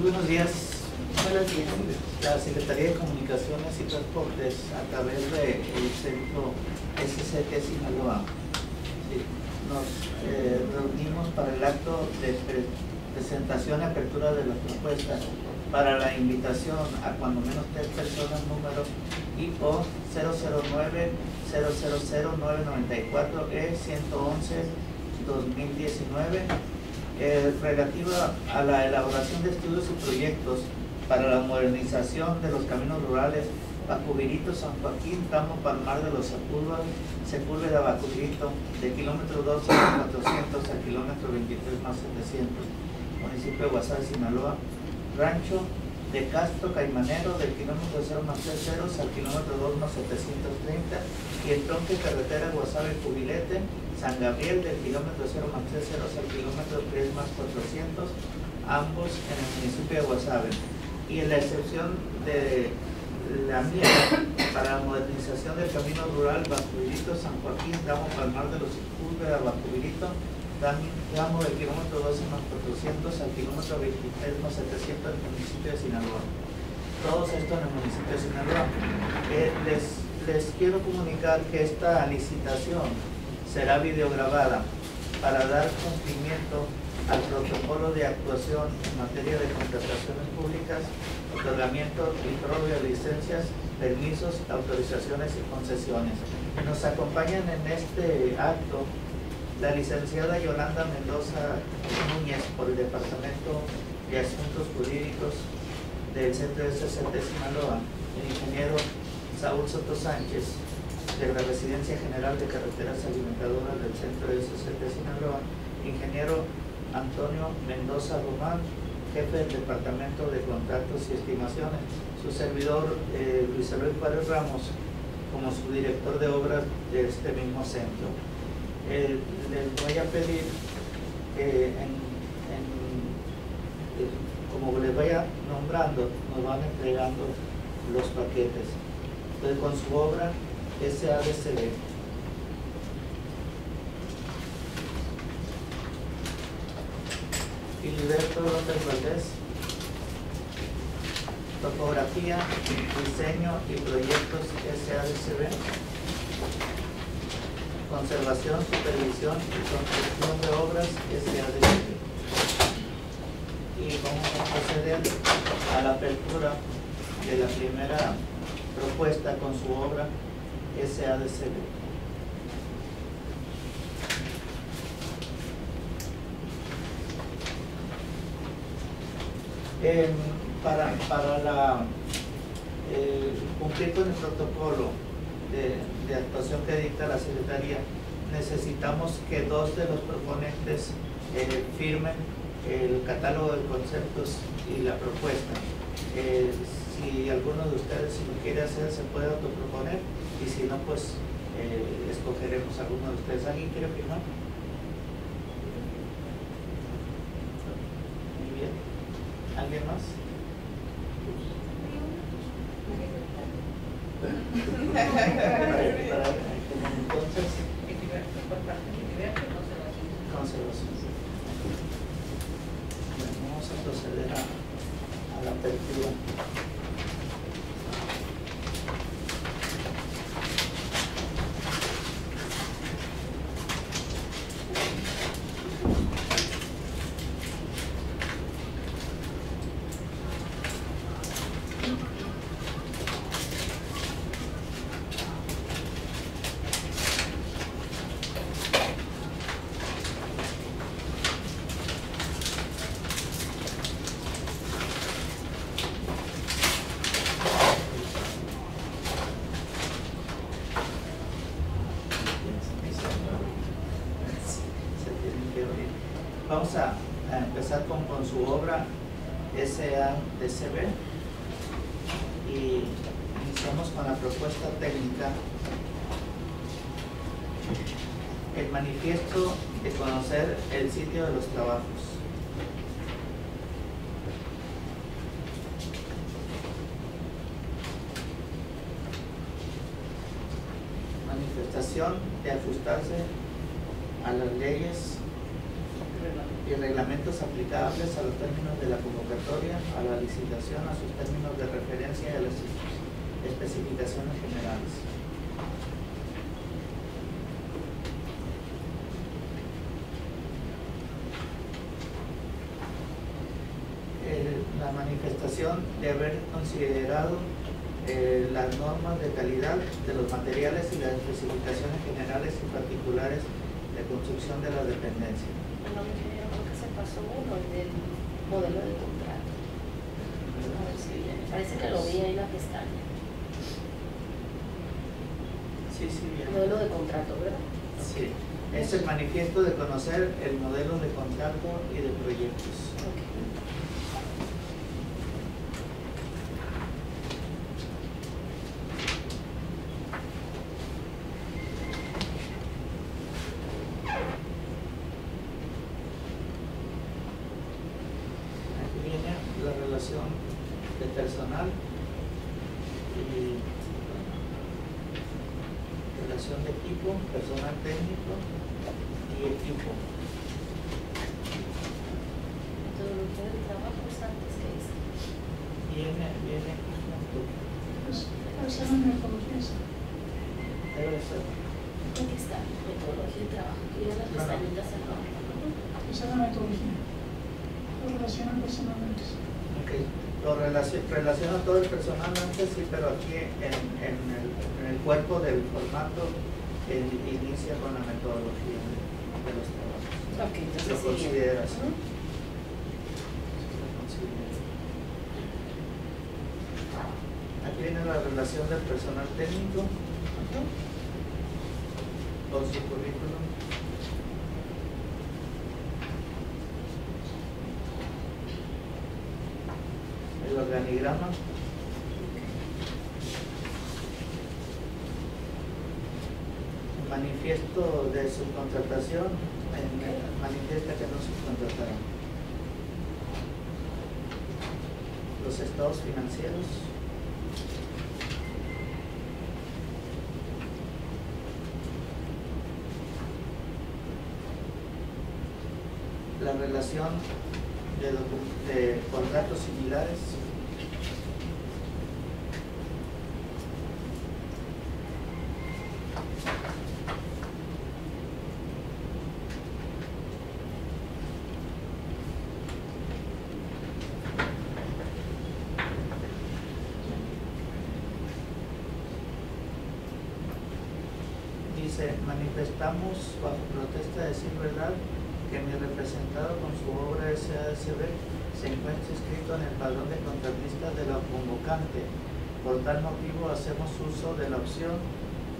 Muy buenos días. Buenos días. La Secretaría de Comunicaciones y Transportes, a través del centro SCT Sinaloa, sí, nos eh, reunimos para el acto de pre- presentación y apertura de las propuestas para la invitación a cuando menos tres personas, número IO 009 994 E 111 2019 eh, relativa a la elaboración de estudios y proyectos para la modernización de los caminos rurales Bacubirito, San Joaquín, Tamo Palmar de los Sepúlvedas, Sepúlveda, Bacubirito, de kilómetro 12 más 400 al kilómetro 23 más 700, municipio de Guasave, Sinaloa, Rancho de Castro Caimanero, del kilómetro 0 más 3 ceros al kilómetro 2 más 730, y el tronque carretera Guasave Cubilete, San Gabriel, del kilómetro 0 más 3 ceros al kilómetro 3 más 400, ambos en el municipio de Guasave. Y en la excepción de la mía para la modernización del camino rural Bacubirito, San Joaquín, Damo Palmar de los Sepúlveda, Bacubirito, Damo del kilómetro 12 más 400 al kilómetro 23 más 700 del municipio de Sinaloa. Todos esto en el municipio de Sinaloa. Eh, les, les quiero comunicar que esta licitación será videograbada para dar cumplimiento al protocolo de actuación en materia de contrataciones públicas, otorgamiento y prórroga de licencias, permisos, autorizaciones y concesiones. Nos acompañan en este acto la licenciada Yolanda Mendoza Núñez por el Departamento de Asuntos Jurídicos del Centro de SCT Sinaloa, el ingeniero Saúl Soto Sánchez, de la Residencia General de Carreteras Alimentadoras del Centro de SCT Sinaloa, ingeniero Antonio Mendoza Román, jefe del Departamento de Contratos y Estimaciones, su servidor eh, Luis Eloy Juárez Ramos, como su director de obras de este mismo centro. Eh, les voy a pedir que en, en- eh, como les vaya nombrando, nos van entregando los paquetes. Entonces, con su obra SADCB. Filiberto López Valdés. Topografía, diseño y proyectos SADCB. Conservación, supervisión y construcción de obras SADCB. Y vamos a proceder a la apertura de la primera propuesta con su obra SADCB. Para, para la, eh, cumplir con el protocolo de, actuación que dicta la Secretaría, necesitamos que dos de los proponentes eh, firmen el catálogo de conceptos y la propuesta. Eh, si alguno de ustedes, si lo quiere hacer, se puede autoproponer y si no, pues eh, escogeremos a alguno de ustedes. ¿Alguien quiere firmar? Muy bien. ¿Alguien más? Para- para- entonces, conservación. Bueno, vamos a proceder a, a la apertura. Se tienen que oír. Vamos a, a empezar con, su obra SADCB y iniciamos con la propuesta técnica. El manifiesto de conocer el sitio de los trabajos. manifestación de ajustarse a las leyes y reglamentos aplicables a los términos de la convocatoria, a la licitación, a sus términos de referencia y a las especificaciones generales. La manifestación de haber considerado eh, las normas de calidad de los materiales y las especificaciones generales y particulares de construcción de la dependencia. Creo que se pasó uno el del modelo de contrato. A ver si viene. Parece que lo vi ahí en la pestaña. Sí, sí, bien. Modelo de contrato, ¿verdad? Sí, es el manifiesto de conocer el modelo de contrato y de proyectos. Ok. Aquí viene la relación de personal y relación de equipo, personal técnico y equipo. Metodología del trabajo es antes que eso. Viene, viene junto. Pues, esa es la metodología esa. Ser. Aquí está, metodología del trabajo. Y en las pestañitas abajo. Esa es la metodología. Lo relacionan personalmente. Ok, lo relaciona, relaciona todo el personalmente, sí, pero aquí en, en el, en el cuerpo del formato inicia con la metodología de, de los trabajos. Ok, entonces Lo sí. consideras. Ujú. Lo consideras. Aquí viene la relación del personal técnico. Con su currículum. El organigrama. El manifiesto de subcontratación en- manifiesta que no subcontrataron. Los estados financieros. La relación de, de contratos similares. Dice, manifestamos bajo protesta de decir verdad que mi representado con su obra SASB se encuentra inscrito en el padrón de contratistas de la convocante. Por tal motivo hacemos uso de la opción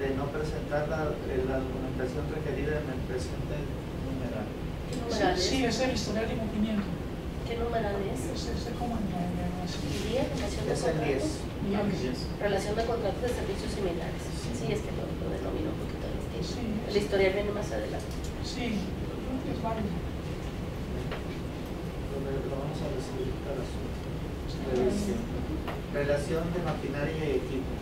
de no presentar la, eh, la documentación requerida en el presente numeral. ¿Qué Sí, numeral es? sí, es el historial de cumplimiento. ¿Qué numeral Es, es? es como en la evaluación. ¿Y 10? Relación de Es el 10. contratos. Relación de contratos de servicios similares. Sí, es que lo, lo denomino un poquito distinto. Sí. El historial viene más adelante. Sí, es válido. Lo, lo vamos a recibir para su revisión. Relación de maquinaria y equipo.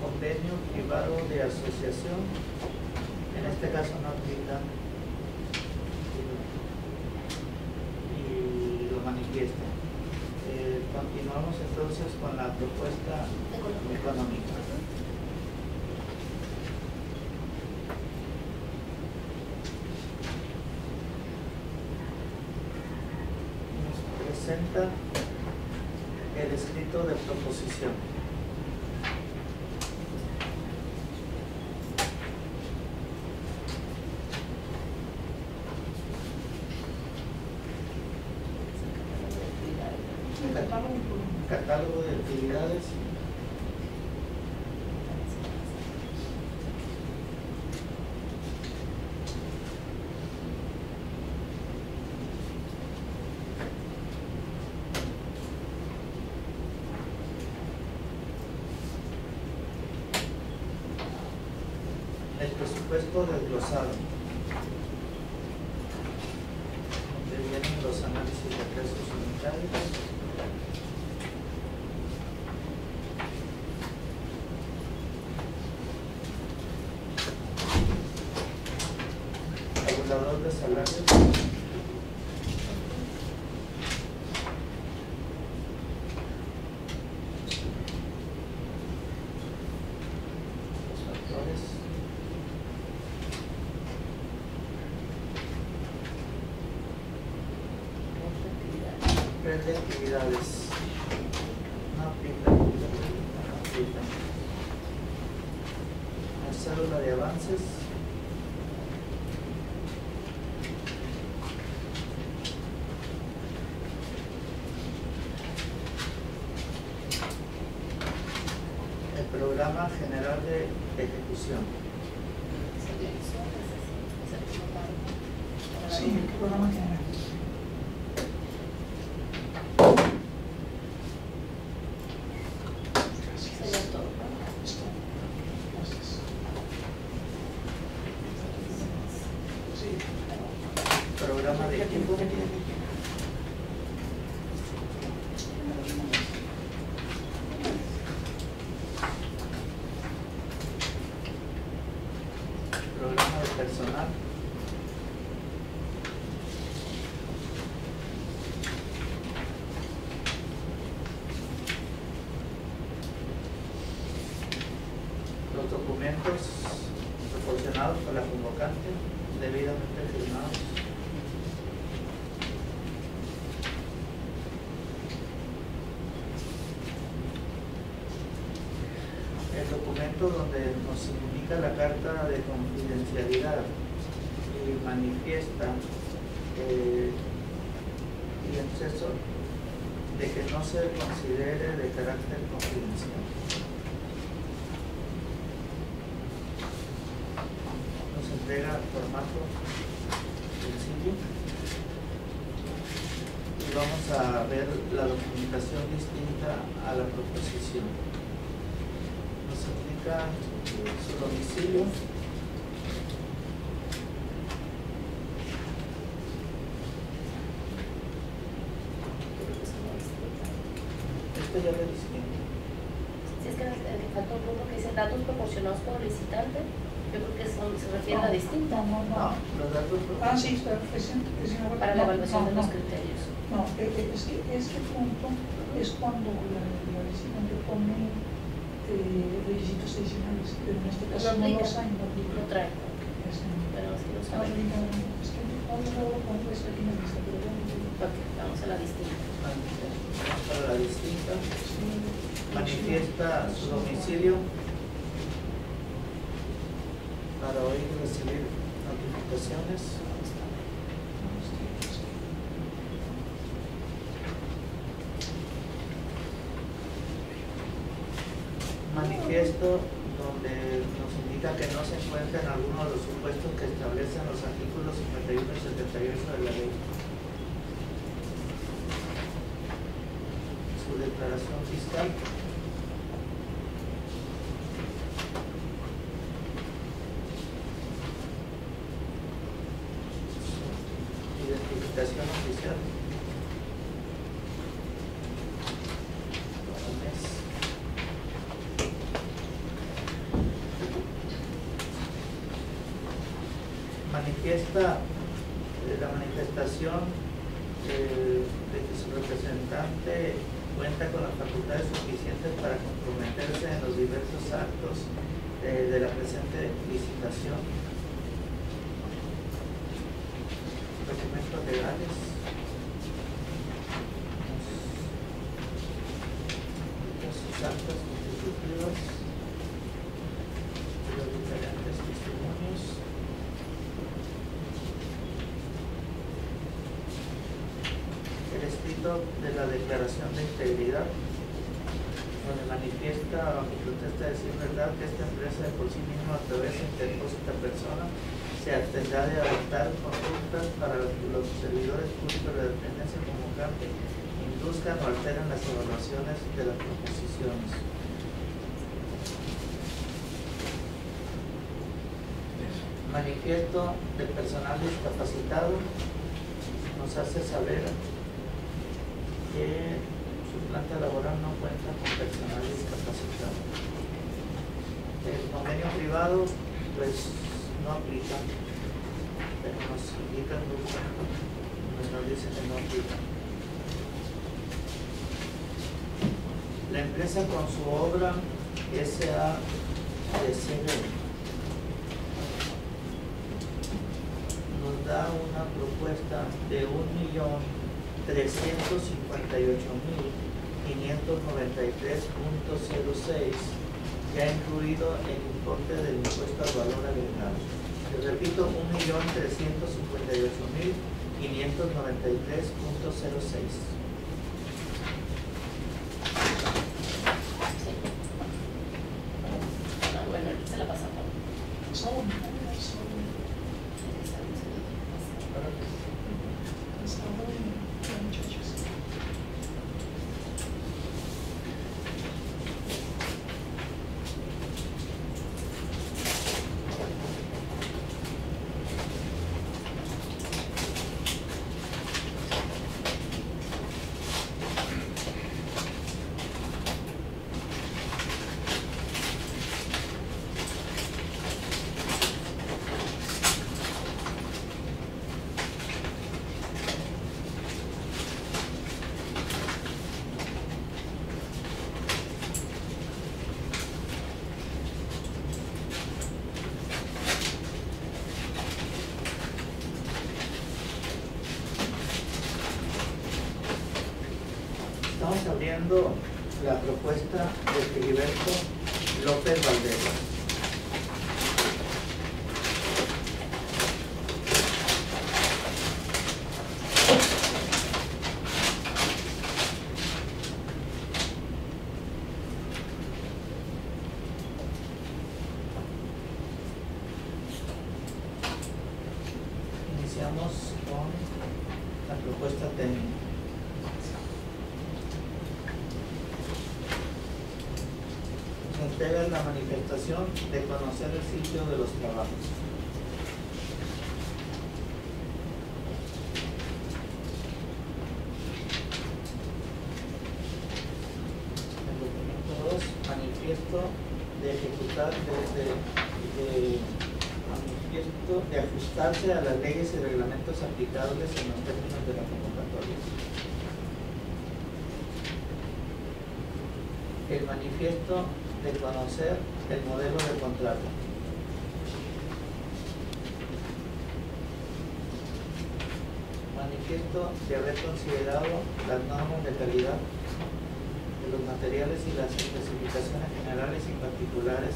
Convenio privado de asociación, en este caso no aplica. Y lo manifiesta. Eh, continuamos entonces con la propuesta Económica. económica. nos presenta el escrito de proposición. Catálogo de actividades. El presupuesto desglosado. Donde vienen los análisis de precios unitarios. de salarios. Los factores. Red de La célula de avances. El programa general de ejecución. Personal. Indica la carta de confidencialidad y manifiesta eh, y exceso de que no se considere de carácter confidencial. Nos entrega formato sencillo y vamos a ver la documentación distinta a la proposición. Nos indica su domicilio. Esto ya lo distinto. Si es que me me falta un punto que dice datos proporcionados por el licitante, yo creo que son, se refiere a la distinta. No, no, No, no. los datos Ah, sí, está presente. es una- Para la no, evaluación no, de los no. criterios. No, eh, eh, es que este punto es cuando la, la licitante pone requisitos adicionales, pero en este caso no los hay. No trae, pero es que no no sabe. aplica, es que lo pongo esto aquí en la lista, pero bueno, Ok, vamos a la distinta. para la distinta. sí. manifiesta su domicilio para hoy recibir notificaciones. Donde nos indica que no se encuentra en alguno de los supuestos que establecen los artículos 51 y 78 de la ley. Su declaración fiscal. Identificación oficial. Cada mes. Manifiesta eh, la manifestación eh, de que su representante cuenta con las facultades suficientes para comprometerse en los diversos actos eh, de la presente licitación. Documentos legales. Sus actas constitutivas. de Los diferentes testimonios. el escrito de la declaración de integridad, donde manifiesta bajo protesta de decir verdad que esta empresa de por sí misma a través de interpósita persona se abstendrá de adoptar conductas para que los servidores públicos de la dependencia convocante induzcan o alteren las evaluaciones de las proposiciones. Manifiesto del personal discapacitado nos hace saber que su planta laboral no cuenta con personal discapacitado. El convenio privado, pues, no aplica. pero nos indican, nos, nos dicen que no aplica. La empresa con su obra SADCB nos da una propuesta de un millón 358.593.06 ya incluido el importe del impuesto al valor agregado. Repito, 1.358.593.06. La propuesta de Filiberto López Valdez. Iniciamos con la propuesta técnica. Se entrega la manifestación de conocer el sitio de los trabajos. El documento 2, manifiesto de ejecutar desde de, manifiesto de ajustarse a las leyes y reglamentos aplicables en los términos de la convocatoria. el manifiesto de conocer el modelo de contrato. Manifiesto de haber considerado las normas de calidad de los materiales y las especificaciones generales y particulares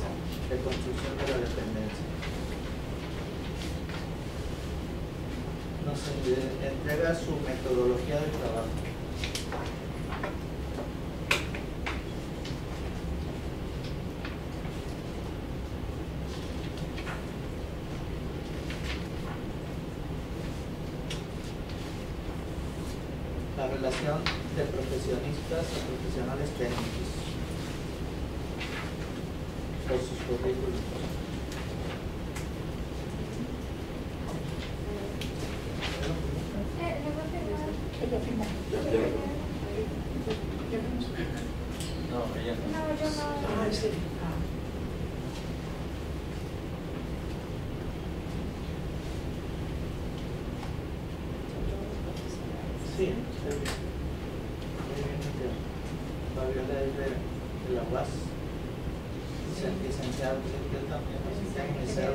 de construcción de la dependencia. Nos en- entrega su metodología de trabajo. la relación de profesionistas a profesionales técnicos por sus currículos. Ella firmó. Ya, ya. Ya firmó. No, ella no. Ah, ese. Ah. Sí, está bien. Muy bien, ya. Fabiola es de, de la UAS. Licen- Licenciado, yo también, licenciado en Liceo,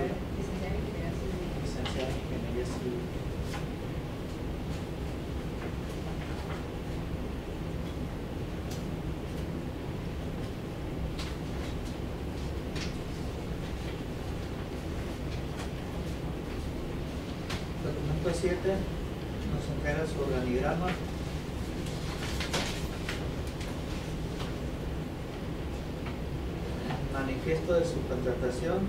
licenciado en Ingeniería Civil. Documento 7 nos entrega su organigrama. Manifiesto de subcontratación,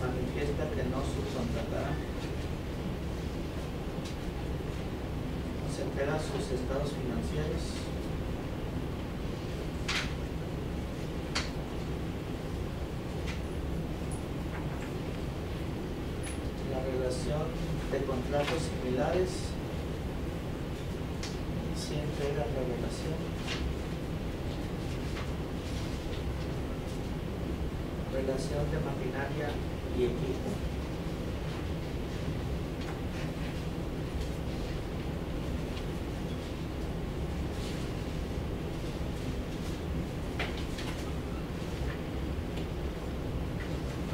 manifiesta que no subcontratará. Nos entrega sus estados financieros. de contratos similares. Si entrega revelación relación de maquinaria y equipo.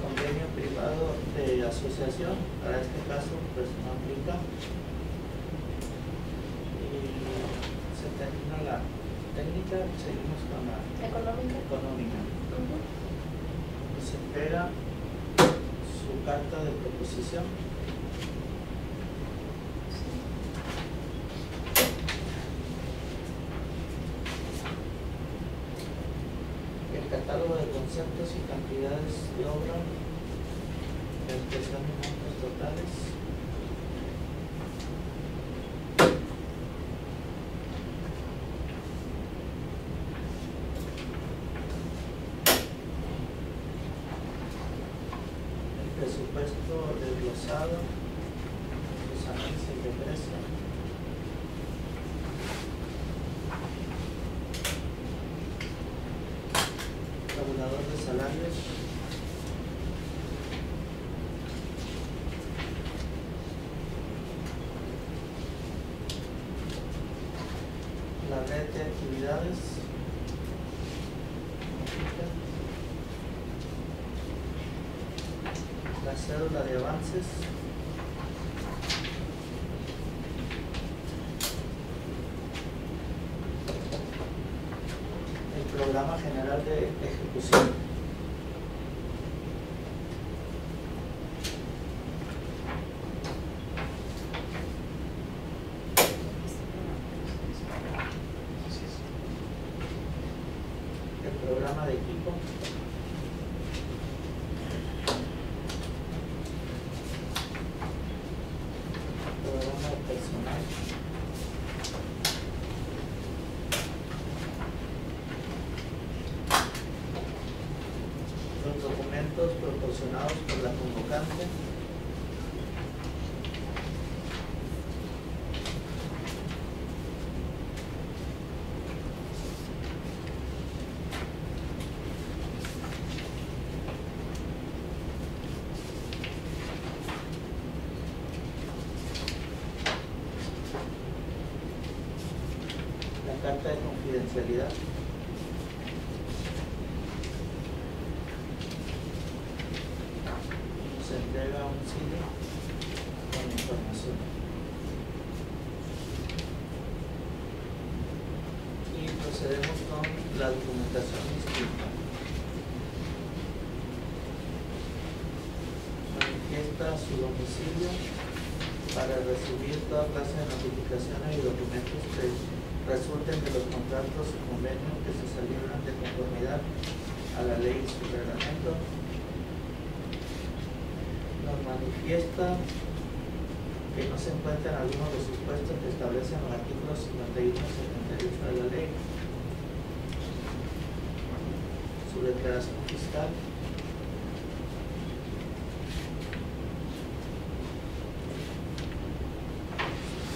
Convenio privado de asociación. Carta de proposición. El catálogo de conceptos y cantidades de obra, expresión de montos totales. El presupuesto desglosado, los análisis de precio. tabulador de salarios. La red de actividades. La cédula de avances. El programa general de ejecución. El programa de equipo. Programa de personal. Los documentos proporcionados por la convocante. La carta de confidencialidad. se entrega un CD con información. Y procedemos con la documentación inscrita. Manifiesta su domicilio para recibir toda clase de notificaciones y documentos resulten de los contratos o convenios que se salieron de conformidad a la ley y su reglamento nos manifiesta que no se encuentran algunos de los supuestos que establecen los artículos 51 y 78 de la ley. Su declaración fiscal.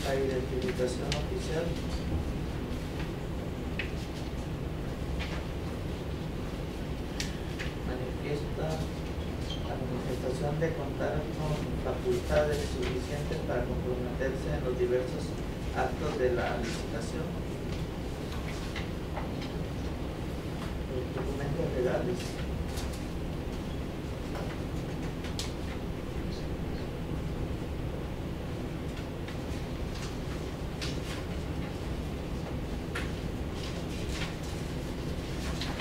La identificación oficial. Manifiesta la manifestación de contar con facultades suficientes para comprometerse en los diversos actos de la licitación. Documentos legales.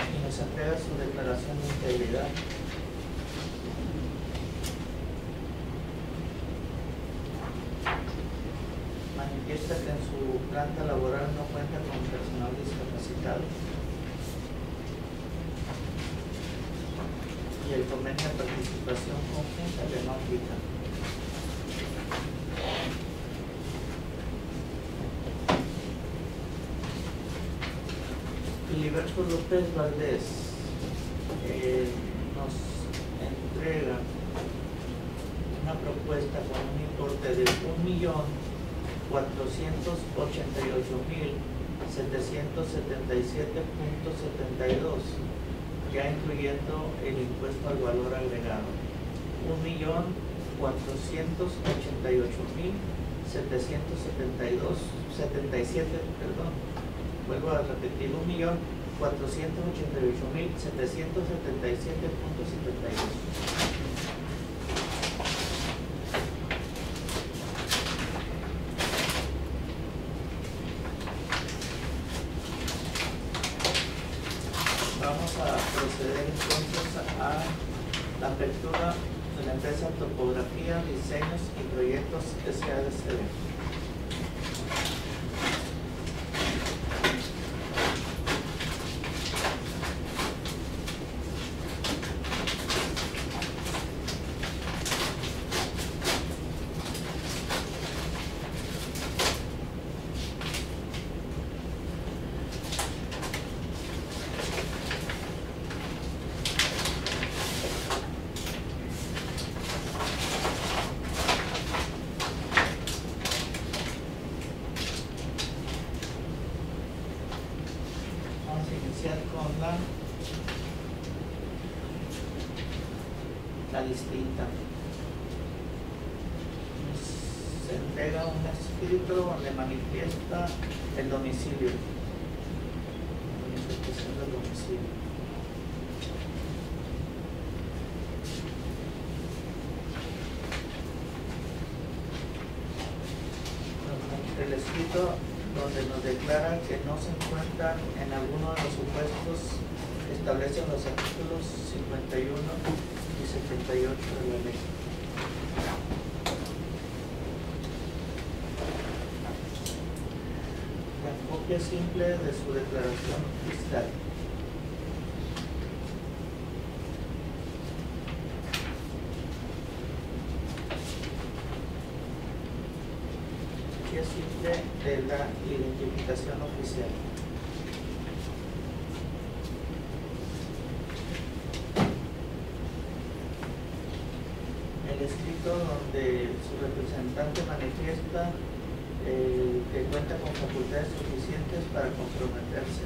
Y nos entrega su declaración de integridad. manifiesta que en su planta laboral no cuenta con personal discapacitado. Y el convenio de participación conjunta que no aplica. Filiberto López Valdés eh, nos entrega una propuesta con un importe de un millón cuatrocientos ochenta y ocho mil setecientos setenta y siete punto setenta y dos, ya incluyendo el impuesto al valor agregado. Un millón cuatrocientos ochenta y ocho mil setecientos setenta y dos, setenta y siete, perdón. Vuelvo a repetir, un 488.777.72. Vamos a proceder entonces a la apertura de la empresa Topografía, Diseños y Proyectos SASL. En alguno de los supuestos establecen los artículos 51 y 78 de la ley. La copia simple de su declaración fiscal. Simple de la identificación oficial. Donde su representante manifiesta eh, que cuenta con facultades suficientes para comprometerse.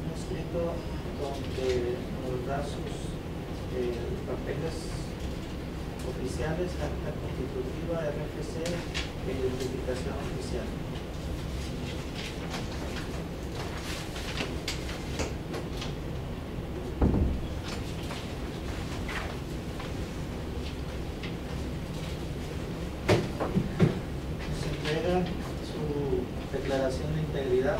Un escrito donde nos da sus eh, papeles oficiales, acta constitutiva, RFC e identificación oficial. Se entrega su declaración de integridad.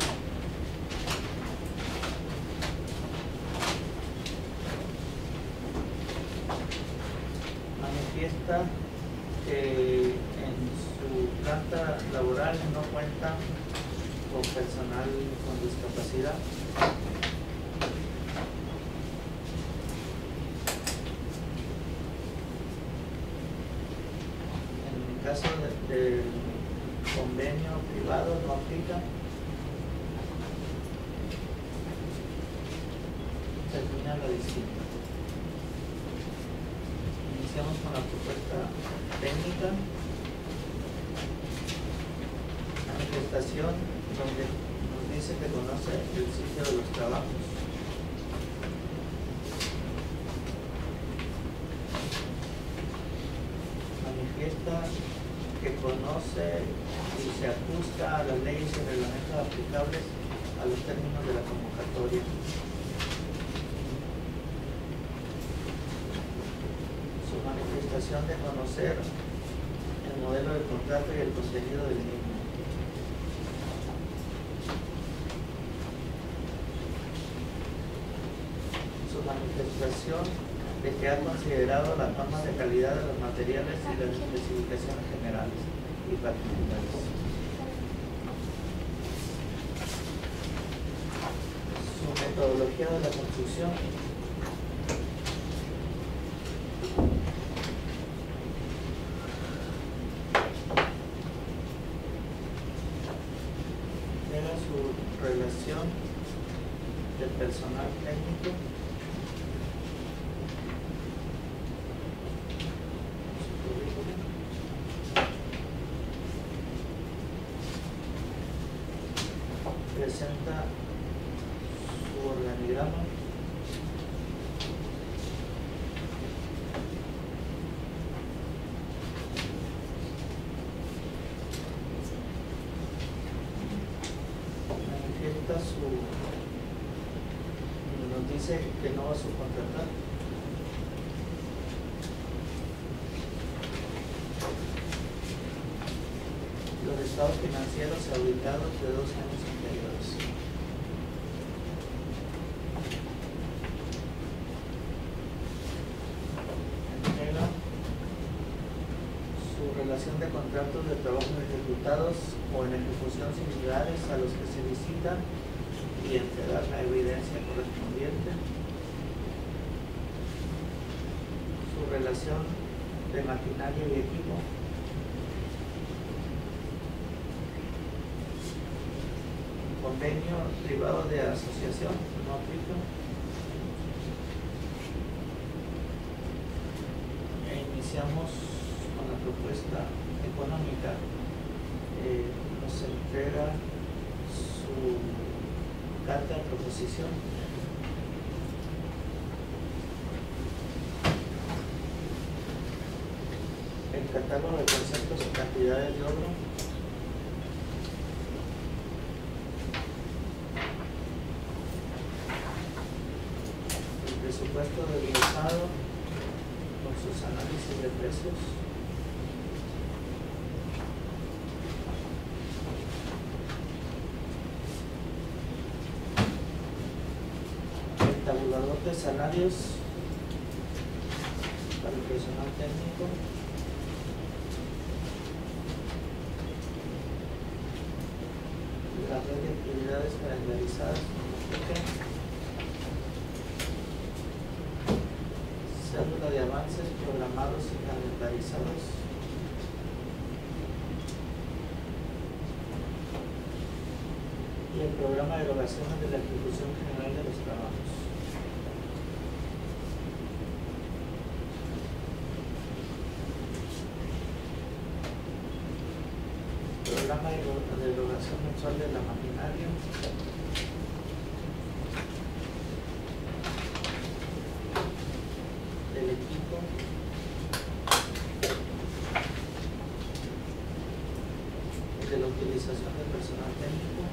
Manifiesta que en su planta laboral no cuenta con personal con discapacidad. En el caso de- del convenio privado no aplica. Termina la distinta. Iniciamos con la propuesta técnica. Manifestación donde nos dice que conoce el sitio de los trabajos. manifiesta que conoce y se ajusta a las leyes y reglamentos aplicables a los términos de la convocatoria. Su manifestación de conocer el modelo del contrato y el contenido del mismo. De que ha considerado las normas de calidad de los materiales y las especificaciones generales y particulares. Su metodología de la construcción. Era su relación del personal técnico su currículum. Presenta su organigrama. Manifiesta su nos dice que no va a subcontratar. Los estados financieros auditados de dos años anteriores. Entrega su relación de contratos de trabajo ejecutados o en ejecución similares a los que se visitan y entregar la evidencia correspondiente. Su relación de maquinaria y equipo. Convenio privado de asociación, no aplica. E iniciamos con la propuesta económica. Eh, nos entrega su carta de proposición. El catálogo de conceptos y cantidades de oro. El presupuesto desglosado con sus análisis de precios. El de salarios para el personal técnico. La red de actividades calendarizadas. ok. Cédula de avances programados y calendarizados. Y el programa de erogaciones de la ejecución general de los trabajos. Programa de ero- de de la maquinaria. Del equipo. De la utilización del personal técnico.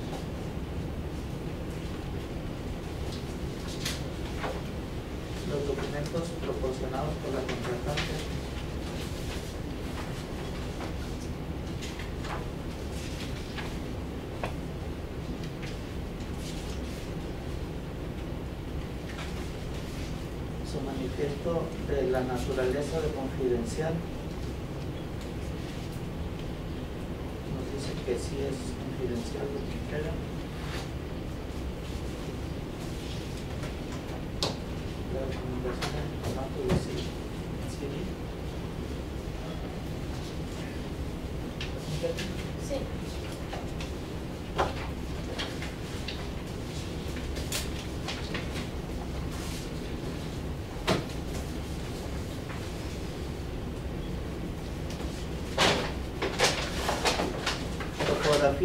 Los documentos proporcionados por la contratante. su de la naturaleza de confidencial. Nos dice que sí es confidencial lo que entrega. La. CD. Sí.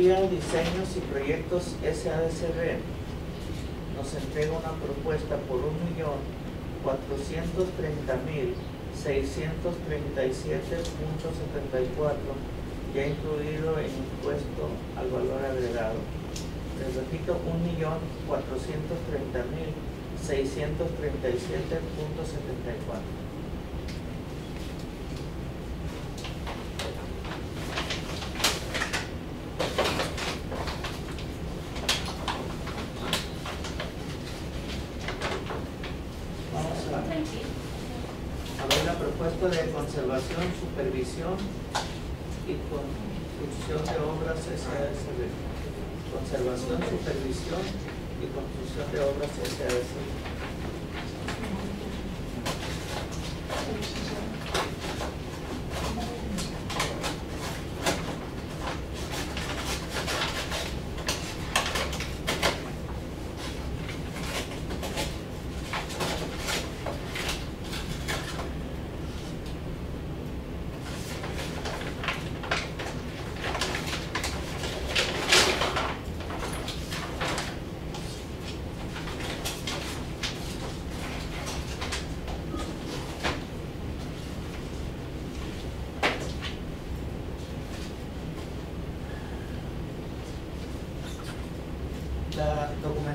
envían diseños y proyectos SADCB, nos entrega una propuesta por 1.430.637.74 ya incluido el impuesto al valor agregado. Les repito, 1.430.637.74. conservación, supervisión y construcción de obras SASB. Conservación, supervisión y construcción de obras SASB.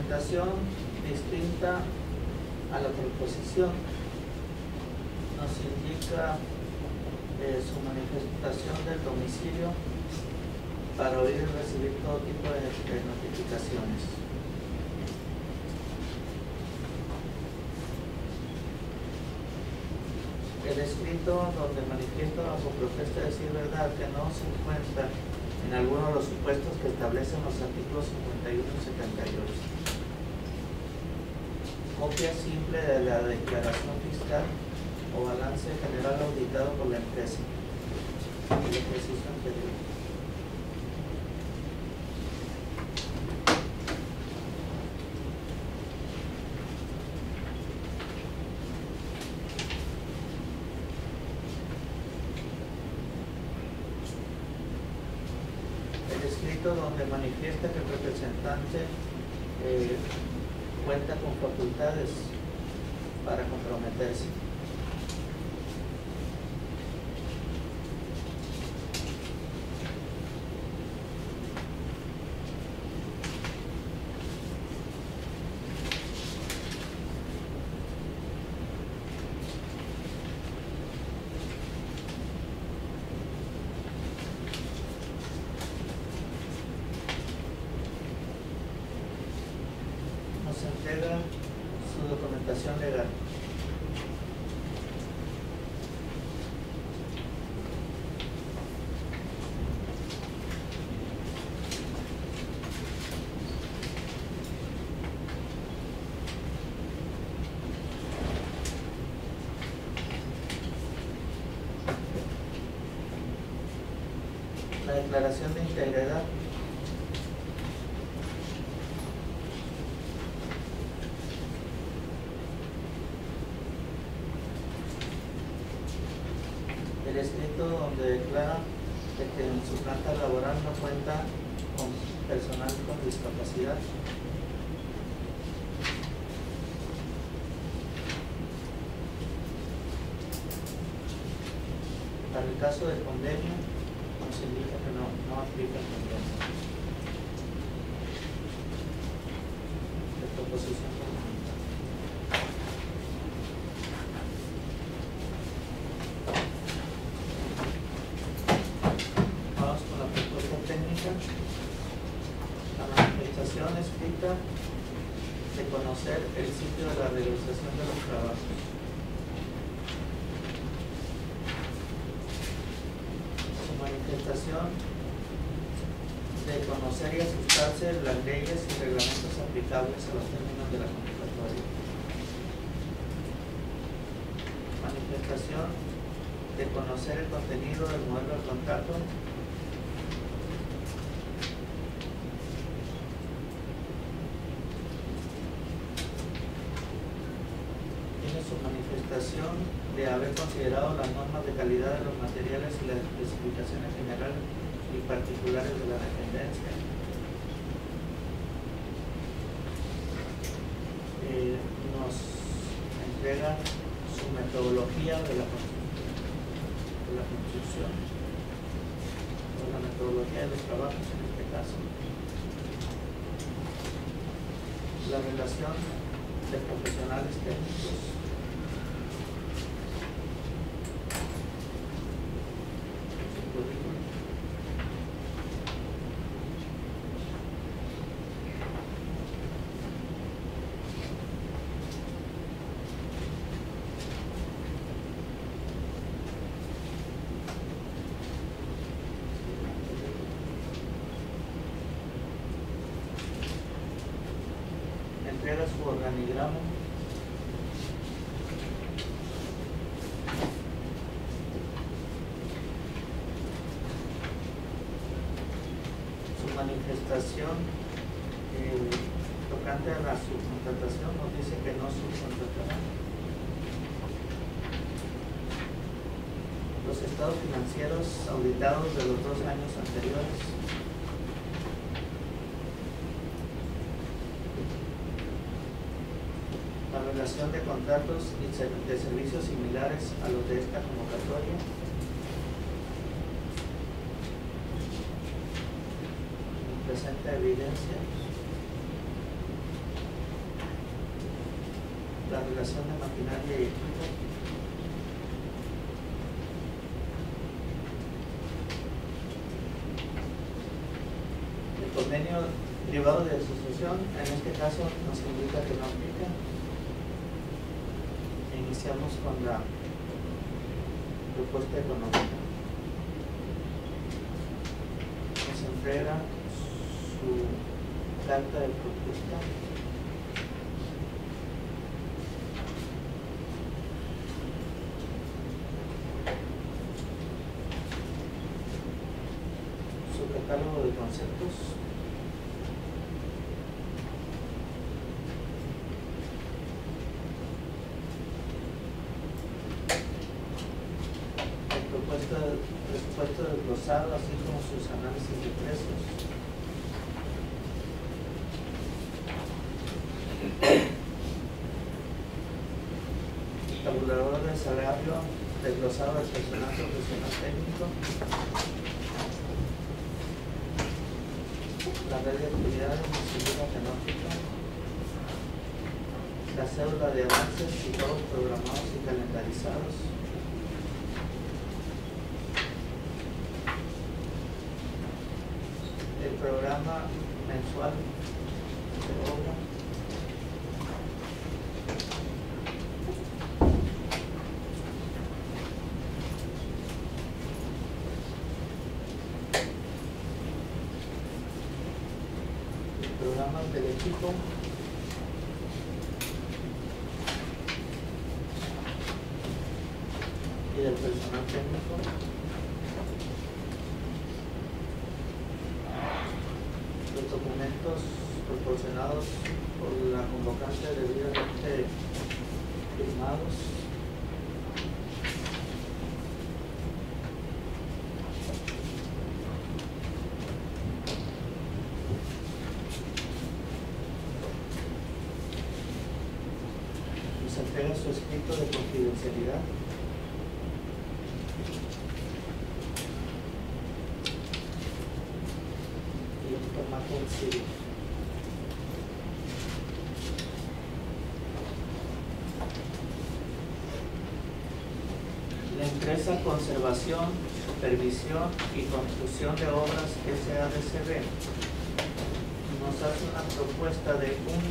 La documentación distinta a la proposición nos indica eh, su manifestación del domicilio para oír y recibir todo tipo de, notificaciones. El escrito donde manifiesta bajo protesta de decir verdad que no se encuentra en alguno de los supuestos que establecen los artículos 51 y 78. Copia simple de la declaración fiscal o balance general auditado por la empresa. El ejercicio anterior. el escrito donde manifiesta que el representante eh, cuenta con facultades para comprometerse. Nos entrega legal. La declaración de integridad el escrito donde declara de que en su planta laboral no cuenta con personal con discapacidad. Para caso de convenio, nos indica que no, no aplica el convenio. De proposición fundamental. Vamos con la propuesta técnica. La manifestación escrita de conocer el sitio de la realización de los trabajos. Su manifestación de y de las leyes y reglamentos aplicables a los términos de la convocatoria. Manifestación de conocer el contenido del modelo de contrato tiene su manifestación de haber considerado las normas de calidad de los materiales y las especificaciones generales y particulares de la dependencia. Eh, nos su metodología de la, de la construcción, o la metodología de los trabajos en este caso. La relación de profesionales técnicos. Su currículum. entrega su organigrama. Su manifestación eh, tocante a la subcontratación nos dice que no subcontratará. Los estados financieros auditados de los dos años anteriores. la relación de contratos y de servicios similares a los de esta convocatoria. Presenta evidencia. La relación de maquinaria y equipo. convenio privado de asociación, en este caso nos indica que no aplica. Iniciamos con la propuesta económica. Nos entrega su carta de propuesta. Su catálogo de conceptos. El propuesto, presupuesto desglosado, así como sus análisis de salario desglosado del personal profesional técnico. La red de actividades de seguridad tecnológica. La cédula de avances y todos programados y calendarizados. El programa mensual de obra. El programa del equipo. Y del personal técnico. Los documentos proporcionados por la convocante debidamente firmados. Nos entrega su escrito de La empresa Conservación, Supervisión y Construcción de Obras SADCB nos hace una propuesta de un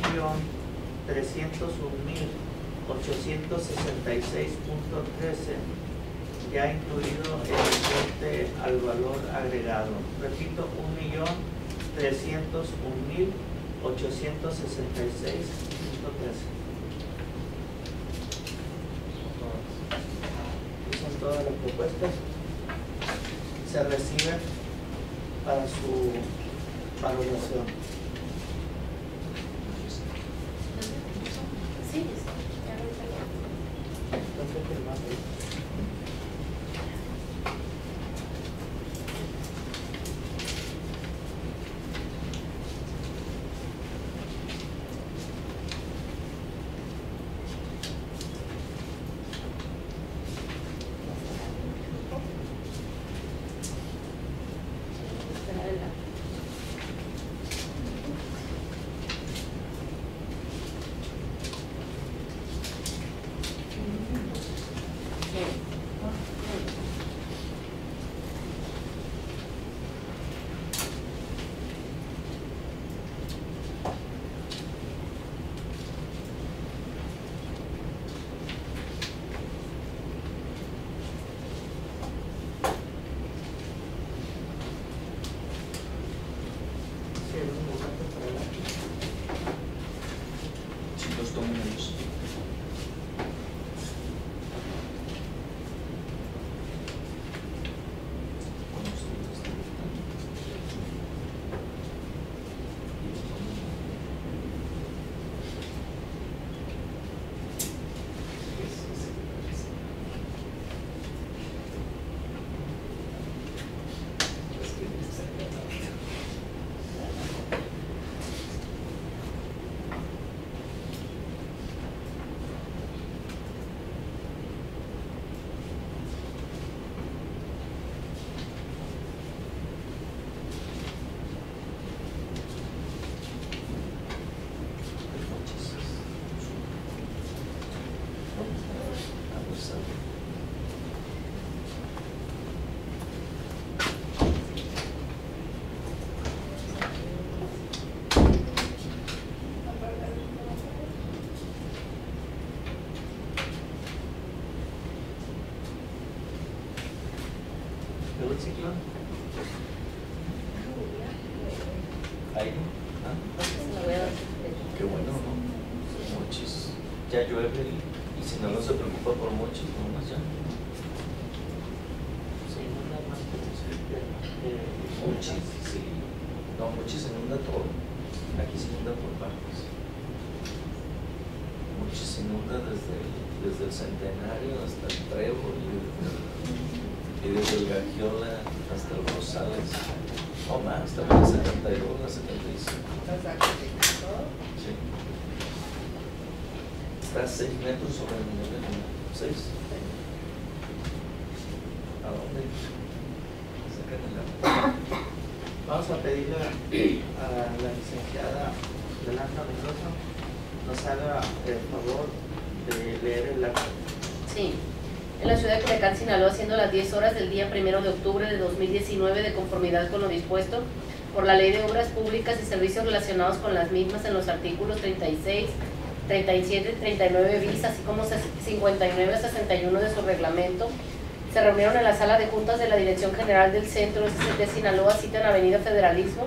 millón trescientos un mil ochocientos sesenta y seis punto trece ya incluido el importe al valor agregado. Repito, un millón trescientos un mil ochocientos sesenta y seis punto trece. Son todas las propuestas. Se reciben para su valoración. Centenario hasta el trébol y desde, y desde el Gagiola hasta el Rosales. No más, hasta la 72, la 75. Sí. Está a 6 metros sobre el nivel del mar. 6. ¿A dónde? Sacan el agua. Vamos a pedirle a, a la licenciada Yolanda Mendoza nos haga el favor de leer el acta. Sí. En la ciudad de Culiacán, Sinaloa, siendo las 10 horas del día 1 de octubre de 2019, de conformidad con lo dispuesto por la Ley de Obras Públicas y Servicios relacionados con las mismas en los artículos 36, 37 y 39 bis, así como 59 a 61 de su reglamento, se reunieron en la sala de juntas de la Dirección General del Centro SCT Sinaloa, cita en Avenida Federalismo,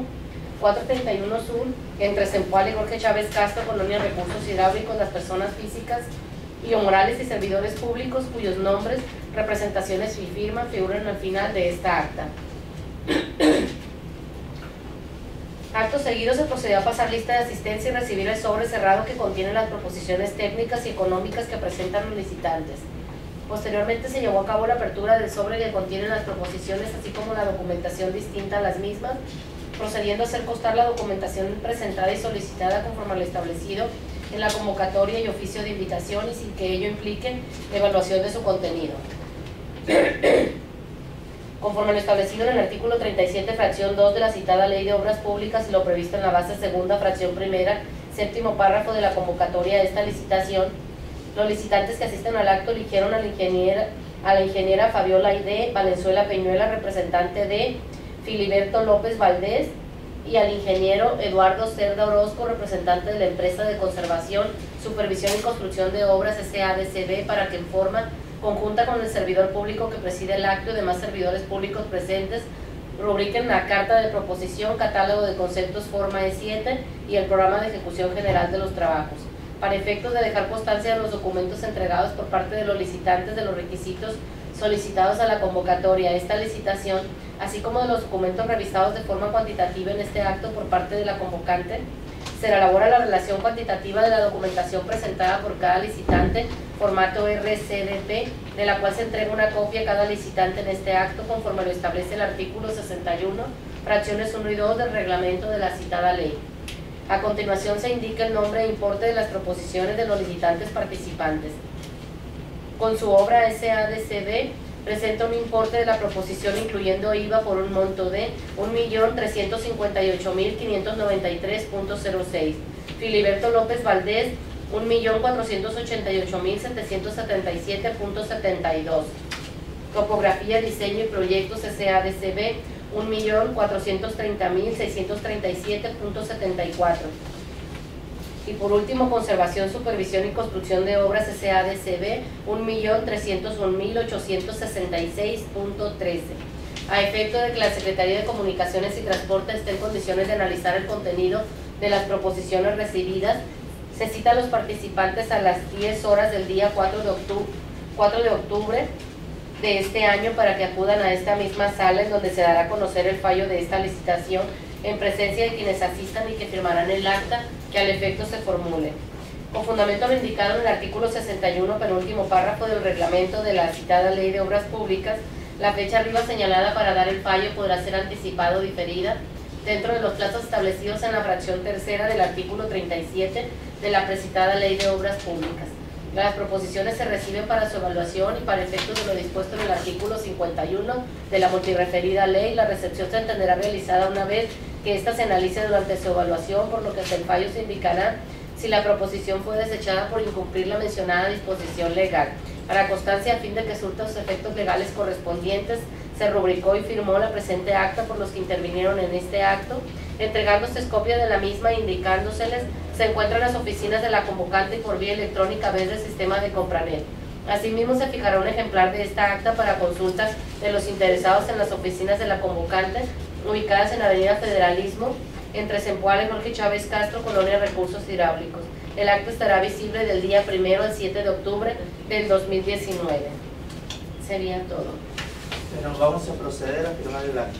431 Sur, entre Zempoal y Jorge Chávez Castro, Colonia Recursos Hidráulicos, las personas físicas y o morales y servidores públicos cuyos nombres, representaciones y firma figuran al final de esta acta. Acto seguido se procedió a pasar lista de asistencia y recibir el sobre cerrado que contiene las proposiciones técnicas y económicas que presentan los licitantes. Posteriormente se llevó a cabo la apertura del sobre que contiene las proposiciones, así como la documentación distinta a las mismas, procediendo a hacer constar la documentación presentada y solicitada conforme a lo establecido en la convocatoria y oficio de invitación y sin que ello implique evaluación de su contenido. Conforme a lo establecido en el artículo 37, fracción 2 de la citada Ley de Obras Públicas y lo previsto en la base segunda, fracción primera, séptimo párrafo de la convocatoria de esta licitación, los licitantes que asisten al acto eligieron a la ingeniera, a la ingeniera Fabiola Aide Valenzuela Peñuela, representante de Filiberto López Valdés, y al ingeniero Eduardo Cerda Orozco, representante de la empresa de conservación, supervisión y construcción de obras SADCB, para que en forma conjunta con el servidor público que preside el acto y demás servidores públicos presentes, rubriquen la carta de proposición, catálogo de conceptos forma E7 y el programa de ejecución general de los trabajos, para efectos de dejar constancia de los documentos entregados por parte de los licitantes de los requisitos solicitados a la convocatoria esta licitación, así como de los documentos revisados de forma cuantitativa en este acto por parte de la convocante, se elabora la relación cuantitativa de la documentación presentada por cada licitante, formato RCDP, de la cual se entrega una copia a cada licitante en este acto conforme lo establece el artículo 61, fracciones 1 y 2 del reglamento de la citada ley. A continuación se indica el nombre e importe de las proposiciones de los licitantes participantes. Con su obra SADCB presenta un importe de la proposición incluyendo IVA por un monto de 1.358.593.06. Filiberto López Valdés, 1.488.777.72. Topografía, diseño y proyectos SADCB, 1.430.637.74. Y por último, conservación, supervisión y construcción de obras SADCB, 1.301.866.13. A efecto de que la Secretaría de Comunicaciones y Transporte esté en condiciones de analizar el contenido de las proposiciones recibidas, se cita a los participantes a las 10 horas del día 4 de octubre, 4 de, octubre de este año para que acudan a esta misma sala en donde se dará a conocer el fallo de esta licitación en presencia de quienes asistan y que firmarán el acta que al efecto se formule. Con fundamento lo indicado en el artículo 61, penúltimo párrafo del reglamento de la citada Ley de Obras Públicas, la fecha arriba señalada para dar el fallo podrá ser anticipada o diferida dentro de los plazos establecidos en la fracción tercera del artículo 37 de la precitada Ley de Obras Públicas. Las proposiciones se reciben para su evaluación y para efectos de lo dispuesto en el artículo 51 de la multireferida ley. La recepción se entenderá realizada una vez que ésta se analice durante su evaluación, por lo que hasta el fallo se indicará si la proposición fue desechada por incumplir la mencionada disposición legal. Para constancia, a fin de que surta los efectos legales correspondientes, se rubricó y firmó la presente acta por los que intervinieron en este acto, entregándose copia de la misma e indicándoseles se encuentran las oficinas de la convocante y por vía electrónica a través del sistema de Compranet. Asimismo, se fijará un ejemplar de esta acta para consultas de los interesados en las oficinas de la convocante, ubicadas en Avenida Federalismo, entre Zempoala y Jorge Chávez Castro, Colonia Recursos Hidráulicos. El acta estará visible del día primero al 7 de octubre del 2019. Sería todo. Bueno, vamos a proceder a firmar el acta.